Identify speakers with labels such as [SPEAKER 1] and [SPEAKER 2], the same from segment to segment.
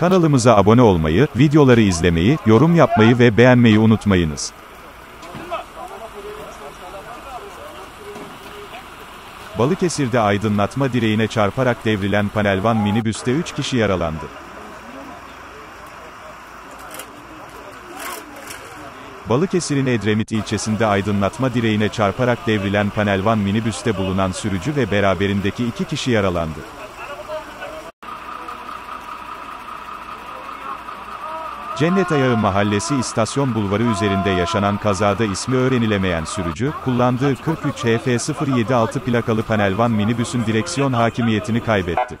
[SPEAKER 1] Kanalımıza abone olmayı, videoları izlemeyi, yorum yapmayı ve beğenmeyi unutmayınız. Balıkesir'de aydınlatma direğine çarparak devrilen panelvan minibüste 3 kişi yaralandı. Balıkesir'in Edremit ilçesinde aydınlatma direğine çarparak devrilen panelvan minibüste bulunan sürücü ve beraberindeki iki kişi yaralandı. Cennet Ayağı Mahallesi İstasyon Bulvarı üzerinde yaşanan kazada ismi öğrenilemeyen sürücü, kullandığı 43 HF076 plakalı panelvan minibüsün direksiyon hakimiyetini kaybetti.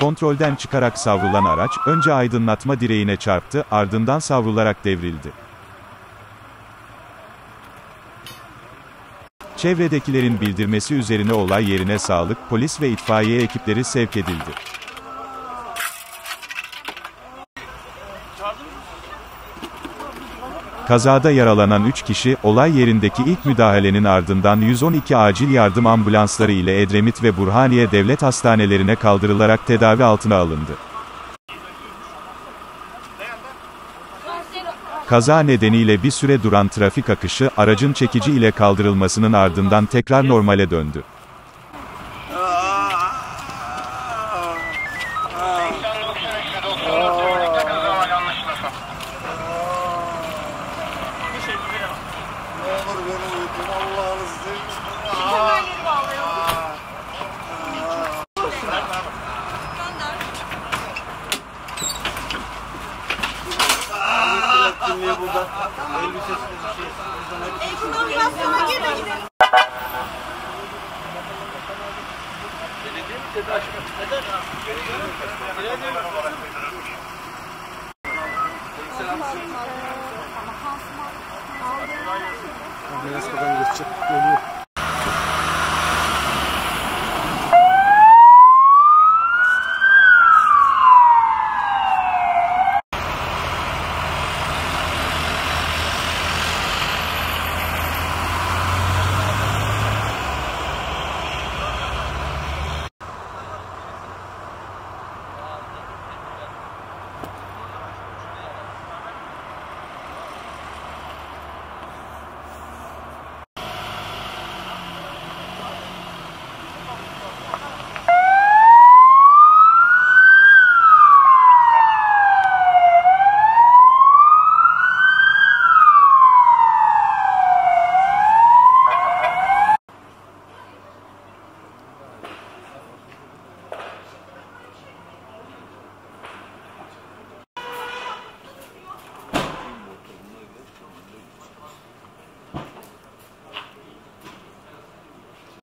[SPEAKER 1] Kontrolden çıkarak savrulan araç, önce aydınlatma direğine çarptı, ardından savrularak devrildi. Çevredekilerin bildirmesi üzerine olay yerine sağlık, polis ve itfaiye ekipleri sevk edildi. Kazada yaralanan 3 kişi, olay yerindeki ilk müdahalenin ardından 112 acil yardım ambulansları ile Edremit ve Burhaniye Devlet Hastanelerine kaldırılarak tedavi altına alındı. Kaza nedeniyle bir süre duran trafik akışı, aracın çekici ile kaldırılmasının ardından tekrar normale döndü.
[SPEAKER 2] Etkinliği burada. Elbisesini bir şey. Buradan hepsini
[SPEAKER 3] Navigasyona girin.
[SPEAKER 2] Beyaz kadar geçecek. Geliyor.